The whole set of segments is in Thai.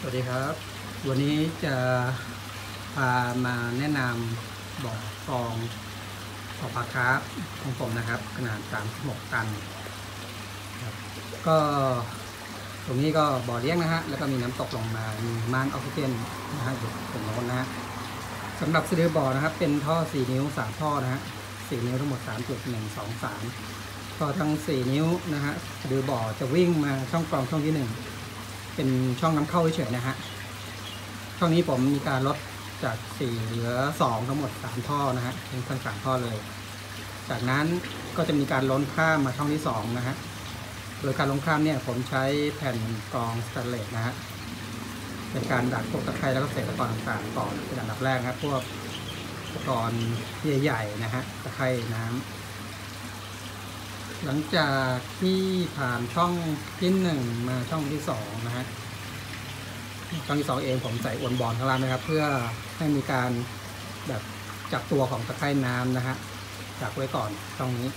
สวัสดีครับ วันนี้จะพามาแนะนำบ่อฟองบ่อปลาคาร์ฟของผมนะครับ ขนาด 36 ตันครับก็ตรงนี้ก็บ่อเลี้ยงนะฮะ แล้วก็มีน้ำตกลงมา มีม่านออกซิเจนนะฮะอยู่ตรงโน้นนะฮะสำหรับสะดือบ่อนะครับ เป็นท่อ 4 นิ้ว 3 ท่อนะฮะ 4 นิ้วทั้งหมด 3 จุด 1 2 3ท่อทั้ง 4 นิ้วนะฮะสะดือบ่อจะวิ่งมาช่องกรองช่องที่ 1 เป็นช่องน้ำเข้าเฉยๆนะฮะ ช่องนี้ผมมีการลดจาก4เหลือ2ทั้งหมด3ท่อนะฮะเป็นทั้งสามท่อเลย จากนั้นก็จะมีการล้นข้ามมาช่องที่2นะฮะ โดยการล้นข้ามเนี่ยผมใช้แผ่นกรองสแตนเลสนะฮะเป็นการดักพวกตะไคร้แล้วก็เศษตะกอนต่างๆก่อนเป็นอันดับแรกนะครับพวกตะกอนใหญ่ๆนะฮะตะไคร้น้ำ หลังจากที่ผ่านช่องที่หนึ่งมาช่องที่สองนะฮะช่องที่สองเองผมใส่อวนบอลข้างล่างนะครับ เพื่อให้มีการแบบจับตัวของตะไคร่น้ำนะฮะจับไว้ก่อนช่องนี้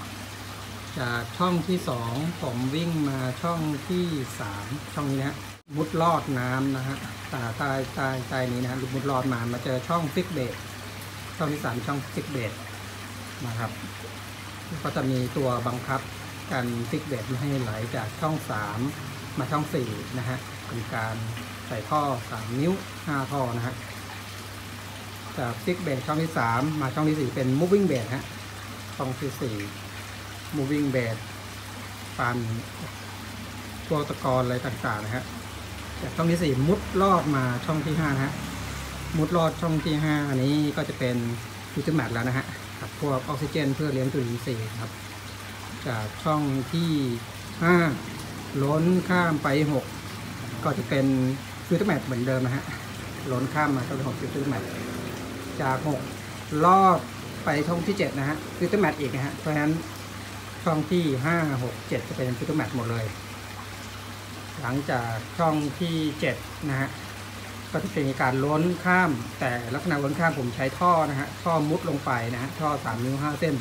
จากช่องที่สองผมวิ่งมาช่องที่สามช่องนี้นะมุดลอดน้ำนะฮะตาต้ใต้ใต้นี้นะฮะมุดลอดมามาเจอช่องฟิกเบดช่องที่สามช่อง fixed bed นะครับก็จะมีตัวบังคับ การ fixed bed ไม่ให้ไหลจากช่อง 3 มาช่อง 4 นะฮะเป็นการใส่ท่อ 3 นิ้ว 5 ท่อนะฮะจาก fixed bed ช่องที่ 3 มาช่องที่ 4 เป็น moving bed ฮะช่องที่ 4 moving bed ปั่นพวกตะกอนอะไรต่างๆนะฮะจากช่องที่ 4 มุดลอดมาช่องที่ 5 นะฮะมุดลอดช่องที่ 5 อันนี้ก็จะเป็น filter mat แล้วนะฮะกับพวกออกซิเจน เพื่อเลี้ยงจุลินทรีย์ครับ จากช่องที่ 5 ล้นข้ามไป 6 ก็จะเป็น filter mat เหมือนเดิมนะฮะ ล้นข้ามมาก็เป็น6 filter mat จาก 6 ลอดไปช่องที่ 7 นะฮะ filter mat อีกนะฮะ เพราะฉะนั้นช่องที่ 5 6 7 จะเป็น filter mat หมดเลย หลังจากช่องที่ 7 นะฮะก็จะเป็นการล้นข้ามแต่ลักษณะล้นข้ามผมใช้ท่อนะฮะท่อมุดลงไปนะฮะท่อสามนิ้วห้าเส้น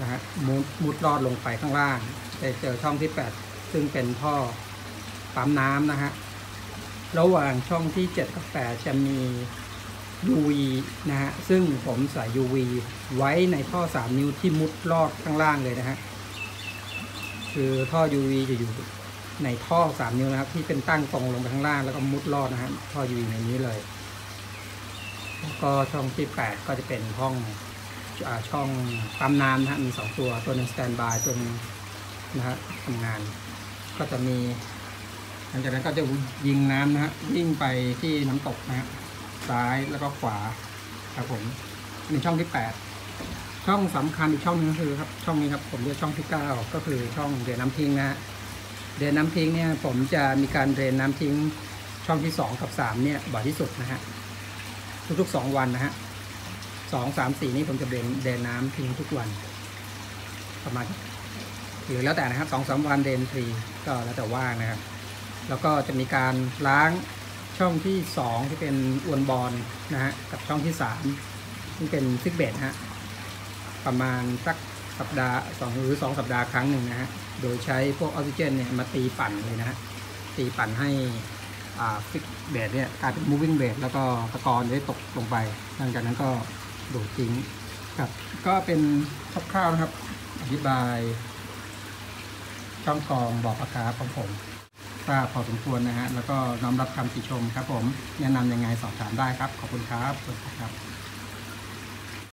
นะฮะมุดมุดลอดลงไปข้างล่างจะเจอช่องที่ 8 ซึ่งเป็นท่อปั๊มน้ำนะฮะระหว่างช่องที่ 7 กับ 8 จะมี UV นะฮะซึ่งผมใส่ UV ไว้ในท่อ 3 นิ้วที่มุดลอดข้างล่างเลยนะฮะคือท่อ UV จะอยู่ในท่อ 3 นิ้วนะครับ ที่เป็นตั้งตรงลงไปข้างล่างแล้วก็มุดลอดนะฮะท่อยูในนี้เลย แล้วก็ช่องที่ 8 ก็จะเป็นห้อง ช่องปั๊มน้ำนะฮะมี 2 ตัวตัวหนึ่งสแตนบายตัวนึงนะฮะทำงาน ก็จะมีหลังจากนั้นก็จะยิงน้ำนะฮะวิ่งไปที่น้ำตกนะฮะซ้ายแล้วก็ขวาครับผมในช่องที่ 8 ช่องสำคัญอีกช่องหนึงก็คือครับช่องนี้ครับผมเรียกช่องที่ 9 ก็คือช่องเดนน้ำทิ้งนะฮะเดนน้ำทิ้งเนี่ยผมจะมีการเดนน้ำทิ้งช่องที่ 2 กับ 3 เนี่ยบ่อยที่สุดนะฮะทุกๆ 2 วันนะฮะ สองสามสี่นี่ผมจะเดรนเดรนน้ำทิ้งทุกวัน ประมาณหรือแล้วแต่นะครับสองสามวันเดรนทีก็แล้วแต่ว่างนะครับ แล้วก็จะมีการล้างช่องที่2ที่เป็นอวนบอลนะฮะกับช่องที่3ที่เป็น fixed bed ฮะประมาณสักสัปดาห์สองหรือสองสัปดาห์ครั้งหนึ่งนะฮะโดยใช้พวกออกซิเจนเนี่ยมาตีปั่นเลยนะฮะตีปั่นให้ fixed bed เนี่ยกลายเป็น moving bed แล้วก็ตะกอนได้ตกลงไป หลังจากนั้นก็ ดูดทิ้งครับ ก็เป็นคร่าวๆนะครับ อธิบาย ช่องกรองบ่อปลาคาร์ปของผมทราบพอสมควรนะฮะ แล้วก็น้อมรับคำติชมครับผม แนะนำยังไงสอบถามได้ครับ ขอบคุณครับสวัสดีครับ